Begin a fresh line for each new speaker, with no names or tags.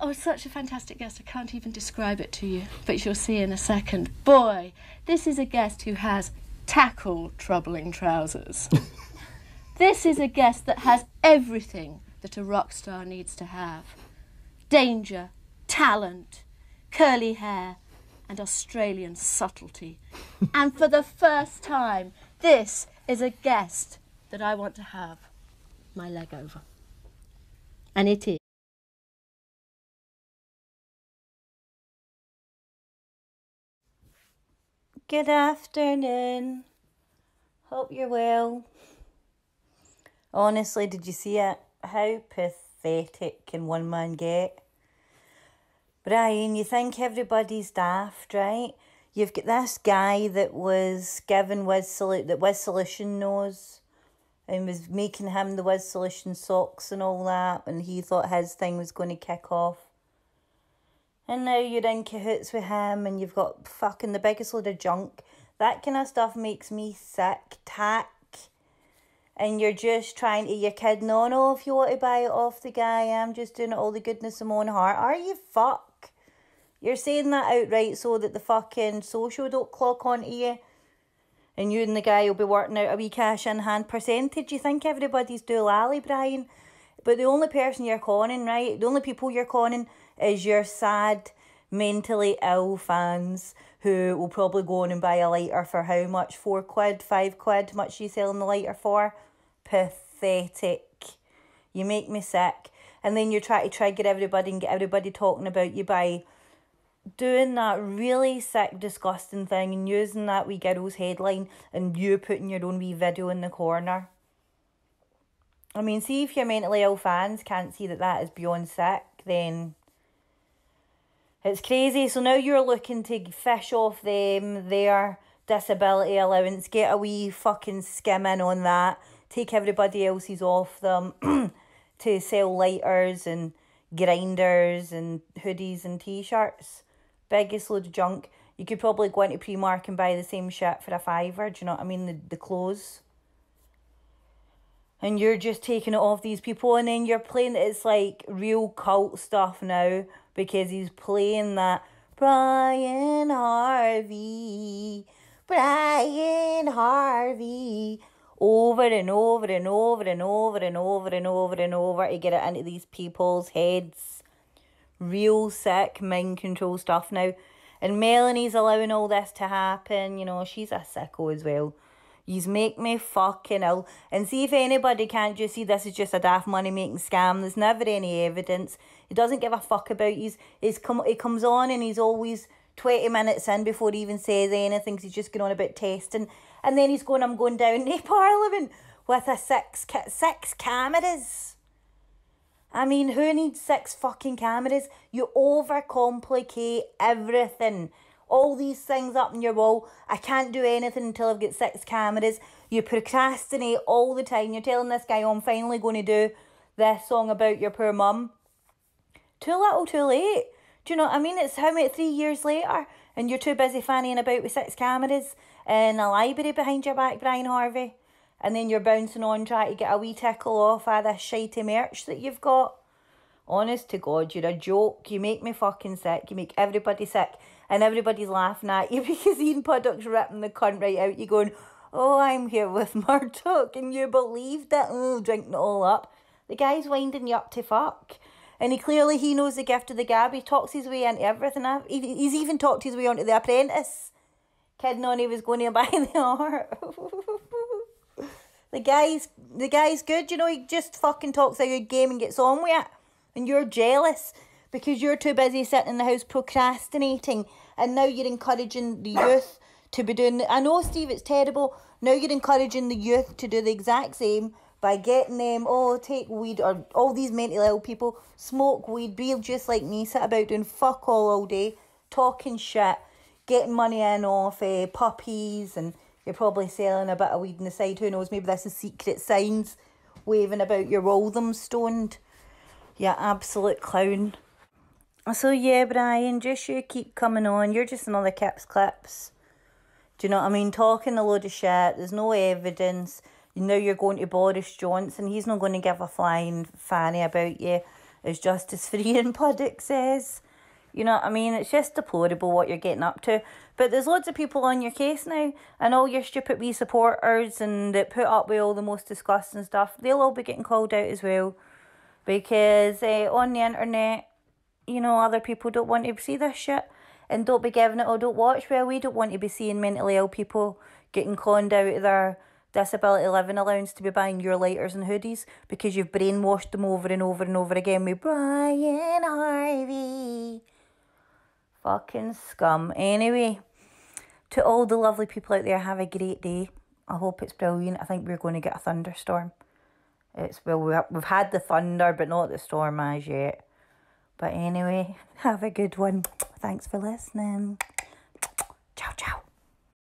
Oh, such a fantastic guest. I can't even describe it to you, but you'll see in a second. Boy, this is a guest who has tackle troubling trousers. this is a guest that has everything that a rock star needs to have danger, talent, curly hair, and Australian subtlety. and for the first time, this is a guest that I want to have my leg over. And it is.
Good afternoon. Hope you're well. Honestly, did you see it? How pathetic can one man get? Brian, you think everybody's daft, right? You've got this guy that was given Wiz that Wiz Solution knows and was making him the Wiz Solution socks and all that, and he thought his thing was going to kick off. And now you're in cahoots with him and you've got fucking the biggest load of junk. That kind of stuff makes me sick. Tack. And you're just trying to, you're kidding on, oh, if you want to buy it off the guy, I'm just doing all the goodness of my own heart. Are you fuck? You're saying that outright so that the fucking social don't clock onto you. And you and the guy will be working out a wee cash in hand percentage. You think everybody's doolally, Brian? But the only person you're conning, right? The only people you're conning is your sad, mentally ill fans who will probably go on and buy a lighter for how much? Four quid, five quid? Much you selling the lighter for? Pathetic. You make me sick. And then you try to trigger everybody and get everybody talking about you by doing that really sick, disgusting thing and using that wee girl's headline and you putting your own wee video in the corner. I mean, see if your mentally ill fans can't see that that is beyond sick, then it's crazy. So now you're looking to fish off them, their disability allowance, get a wee fucking skim in on that, take everybody else's off them to sell lighters and grinders and hoodies and t shirts. Biggest load of junk. You could probably go into Primark and buy the same shit for a fiver, do you know what I mean? The, the clothes. And you're just taking it off these people, and then you're playing it's like real cult stuff now because he's playing that Brian Harvey, Brian Harvey over and over and over and over and over and over and over to get it into these people's heads. Real sick mind control stuff now. And Melanie's allowing all this to happen, you know, she's a sicko as well. Yous make me fucking ill. And see if anybody can't just see this is just a daft money making scam. There's never any evidence. He doesn't give a fuck about you. He's come he comes on and he's always 20 minutes in before he even says anything. He's just going on about testing. And then he's going, I'm going down to Parliament with a six six cameras. I mean, who needs six fucking cameras? You overcomplicate everything all these things up on your wall. I can't do anything until I've got six cameras. You procrastinate all the time. You're telling this guy, oh, I'm finally going to do this song about your poor mum. Too little, too late. Do you know what I mean? It's how many, three years later, and you're too busy fannying about with six cameras in a library behind your back, Brian Harvey. And then you're bouncing on trying to get a wee tickle off of this shitey merch that you've got. Honest to God, you're a joke. You make me fucking sick. You make everybody sick and everybody's laughing at you because Ian Puddick's ripping the cunt right out. You're going, oh, I'm here with Murdoch, and you believed it, oh, drinking it all up. The guy's winding you up to fuck. And he clearly he knows the gift of the gab. He talks his way into everything. He's even talked his way onto the apprentice. Kidding on he was going to buy the art. the guy's the guy's good, you know, he just fucking talks a good game and gets on with it. And you're jealous because you're too busy sitting in the house procrastinating. And now you're encouraging the youth to be doing I know Steve it's terrible. Now you're encouraging the youth to do the exact same by getting them oh take weed or all these mentally ill people smoke weed be just like me sit about doing fuck all all day talking shit getting money in off uh, puppies and you're probably selling a bit of weed on the side who knows? Maybe this is secret signs waving about your roll them stoned you absolute clown so yeah, Brian, just you keep coming on. You're just another Kips Clips. Do you know what I mean? Talking a load of shit. There's no evidence. You know you're going to Boris Johnson. He's not going to give a flying fanny about you. as Justice for Ian Puddick says. You know what I mean? It's just deplorable what you're getting up to. But there's loads of people on your case now, and all your stupid wee supporters and that put up with all the most disgusting stuff, they'll all be getting called out as well. Because uh, on the internet, you know, other people don't want to see this shit and don't be giving it or don't watch. Well, we don't want to be seeing mentally ill people getting conned out of their disability living allowance to be buying your lighters and hoodies because you've brainwashed them over and over and over again with Brian Harvey. Fucking scum. Anyway, to all the lovely people out there, have a great day. I hope it's brilliant. I think we're going to get a thunderstorm. It's well, we've had the thunder, but not the storm as yet. But anyway, have a good one. Thanks for listening.